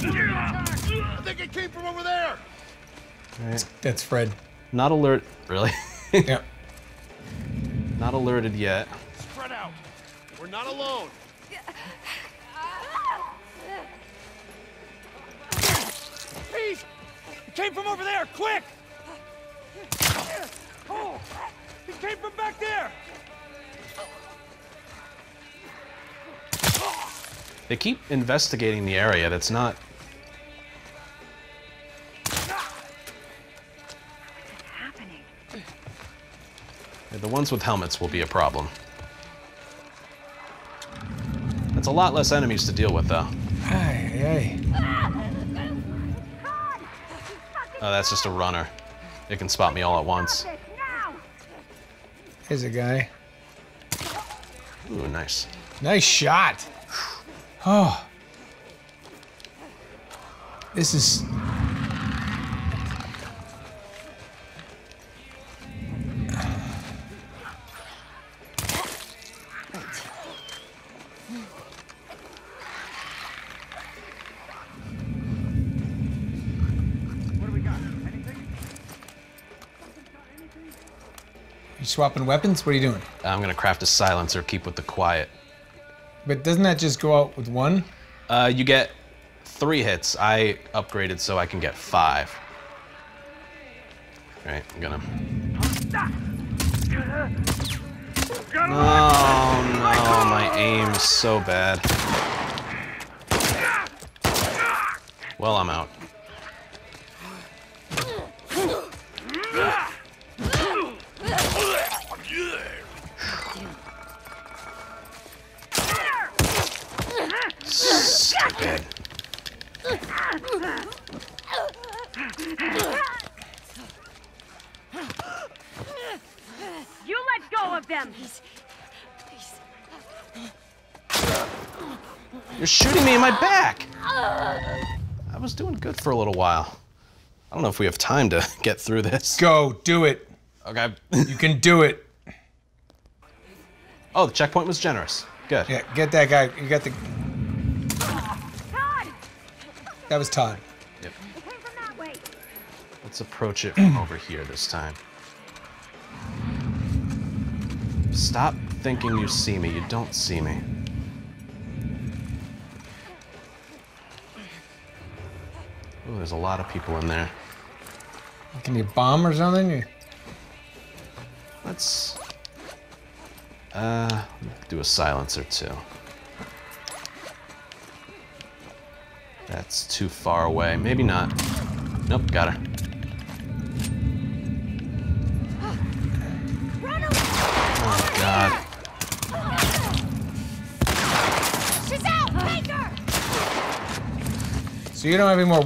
I think it came from over there! That's Fred. Not alert. Really? Yep. Not alerted yet. Spread out. We're not alone. Came from over there, quick! Oh! It came from back there! They keep investigating the area that's not. Yeah, The ones with helmets will be a problem. That's a lot less enemies to deal with, though. Hey, hey. Oh, that's just a runner. It can spot me all at once. Here's a guy. Ooh, nice. Nice shot. Oh. This is. Swapping weapons? What are you doing? I'm gonna craft a silencer, keep with the quiet. But doesn't that just go out with one? Uh, you get three hits. I upgraded so I can get five. All right, I'm gonna. Oh no, my aim is so bad. Well, I'm out. Was for a little while. I don't know if we have time to get through this. Go, do it. Okay. You can do it. oh, the checkpoint was generous. Good. Yeah, get that guy. You got the. Todd! That was Todd. Yep. It came from that way! Let's approach it from over here this time. Stop thinking you see me. You don't see me. There's a lot of people in there. Can you bomb or something? Let's uh do a silencer too. That's too far away. Maybe not. Nope, got her. Oh god. She's out! Take her! So you don't have any more.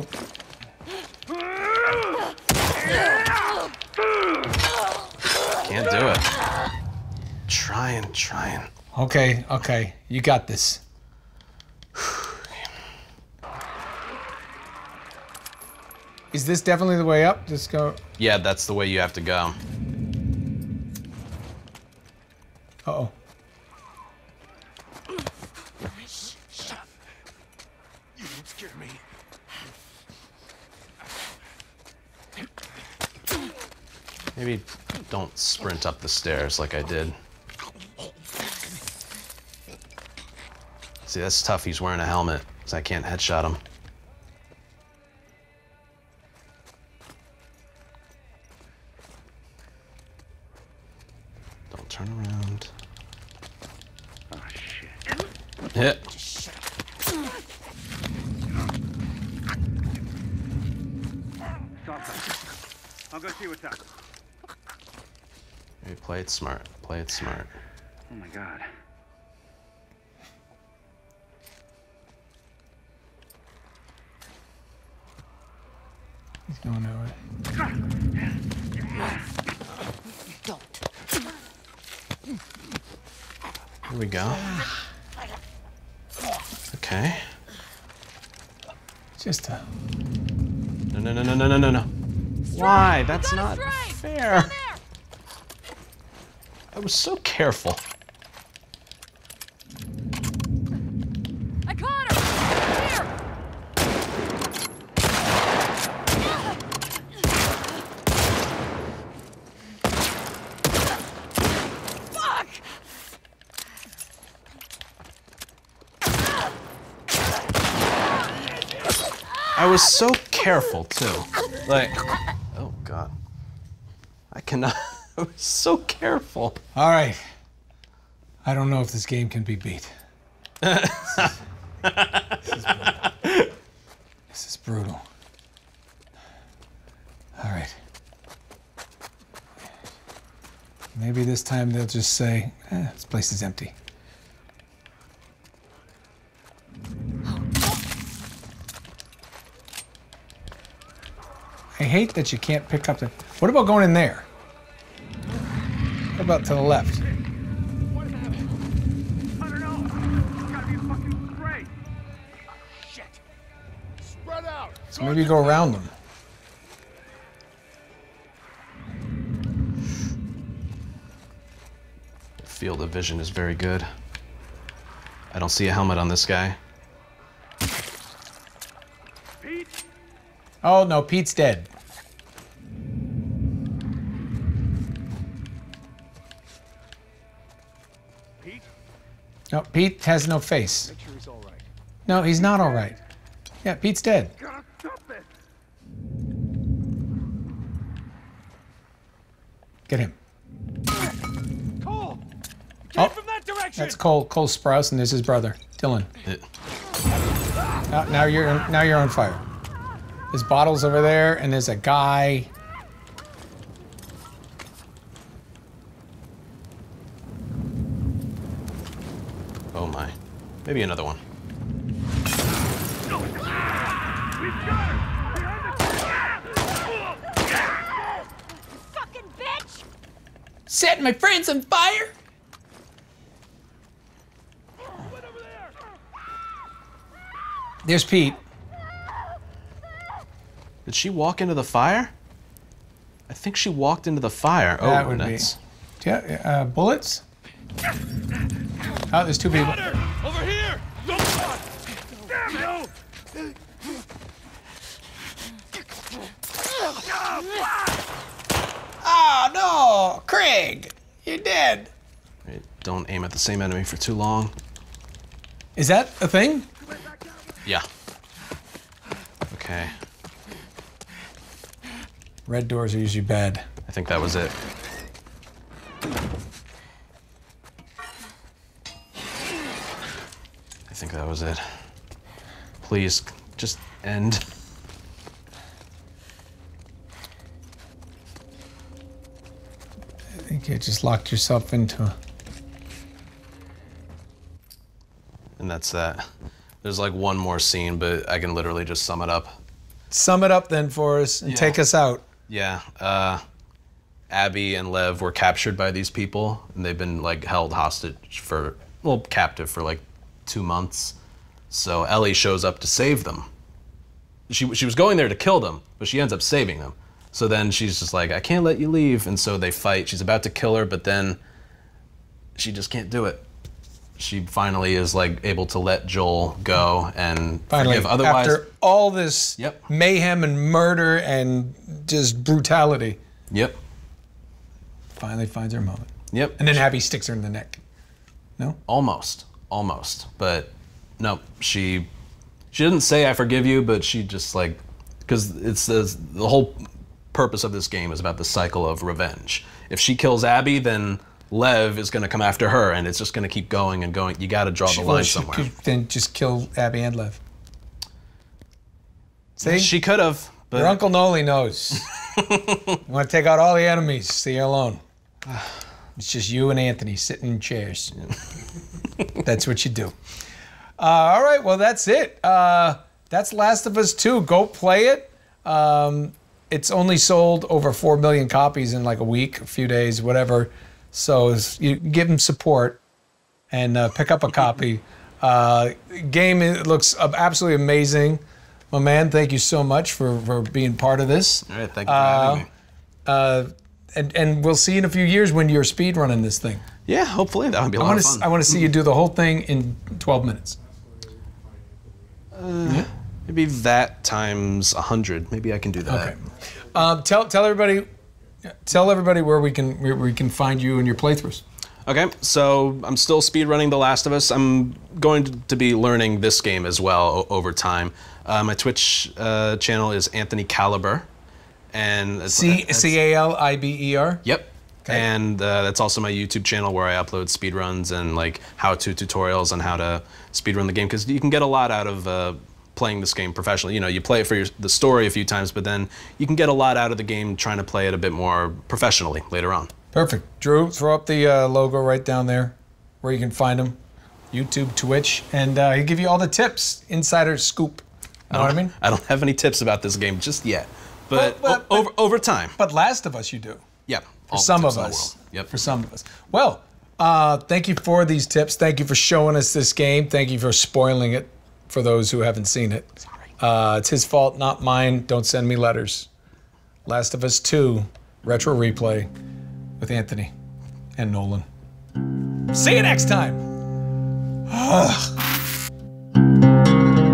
Can't do it. Trying, trying. Okay, okay. You got this. Is this definitely the way up? Just go. Yeah, that's the way you have to go. Uh oh. You don't scare me. Maybe don't sprint up the stairs like I did. See, that's tough. He's wearing a helmet, so I can't headshot him. Don't turn around. Oh, shit. Hit. I'll go see what's up. Maybe play it smart. Play it smart. Why? That's not fair. I was so careful. I caught her! Here! Fuck! I was so careful too. Like. I cannot. I was so careful. All right. I don't know if this game can be beat. this, is brutal. This is brutal. All right. Maybe this time they'll just say, eh, this place is empty. I hate that you can't pick up the. What about going in there? What about to the left? Maybe go around them. Field of vision is very good. I don't see a helmet on this guy. Oh no, Pete's dead. Pete? No, Pete has no face. He's. No, he's not all right. Yeah, Pete's dead. Get him. Cole! Came oh, from that direction! That's Cole, Cole Sprouse, and there's his brother, Dylan. Ah, now you're now you're on fire. There's bottles over there, and there's a guy. oh my. Maybe another one. Fucking bitch! Setting my friends on fire. There's Pete. Did she walk into the fire? I think she walked into the fire. That oh, would be- that's Yeah, uh, bullets. Oh, there's two people. Over here! No! Damn no! Oh no, Craig, you're dead. Wait, don't aim at the same enemy for too long. Is that a thing? Yeah. Okay. Red doors are usually bad. I think that was it. I think that was it. Please, just end. I think you just locked yourself into. A... And that's that. There's like one more scene, but I can literally just sum it up. Sum it up then for us and Yeah. take us out. Yeah. Uh, Abby and Lev were captured by these people, and they've been like held hostage for, well, captive for like two months. So Ellie shows up to save them. She she was going there to kill them, but she ends up saving them. So then she's just like, I can't let you leave, and so they fight. She's about to kill her, but then she just can't do it. She finally is like able to let Joel go and Finally, forgive. Otherwise, after all this Yep. mayhem and murder and just brutality, yep, finally finds her moment. yep. And then Abby sticks her in the neck. No? almost almost but no she she didn't say i forgive you but she just like because it's the, the whole purpose of this game is about the cycle of revenge if she kills abby then lev is going to come after her and it's just going to keep going and going you got to draw the line she somewhere could then just kill Abby and Lev. See? she could have but Your Uncle Noli knows. you want to take out all the enemies, stay alone. It's just you and Anthony sitting in chairs. that's what you do. Uh, all right, well, that's it. Uh, that's Last of Us 2. Go play it. Um, it's only sold over 4 million copies in like a week, a few days, whatever. So you give them support and uh, pick up a copy. Uh, game it looks uh, absolutely amazing. My man, thank you so much for, for being part of this. all right thank you for having me Uh, and, and we'll see in a few years when you're speed running this thing. yeah hopefully that would be a I lot want of fun I want to see you do the whole thing in 12 minutes. maybe that times 100 maybe i can do that Okay. Um, tell tell everybody tell everybody where we can where we can find you and your playthroughs. Okay, so I'm still speedrunning The Last of Us. I'm going to- be learning this game as well o- over time. Uh, my Twitch uh, channel is Anthony Caliber, and C it's- C A L I B E R. Yep. And uh, that's also my YouTube channel where I upload speedruns and like how-to tutorials on how to speedrun the game because you can get a lot out of uh, playing this game professionally. You know, you play it for your, the story a few times, but then you can get a lot out of the game trying to play it a bit more professionally later on. Perfect. Drew, throw up the uh, logo right down there where you can find him. YouTube, Twitch, and uh, he'll give you all the tips, insider scoop. Know what I mean? I don't have any tips about this game just yet, but, but- o- over over time. But Last of Us, you do. Yeah. For some of us. Yep. For some of us. Well, uh, thank you for these tips. Thank you for showing us this game. Thank you for spoiling it for those who haven't seen it. Uh, it's his fault, not mine. Don't send me letters. Last of Us 2 retro replay with Anthony and Nolan. See you next time.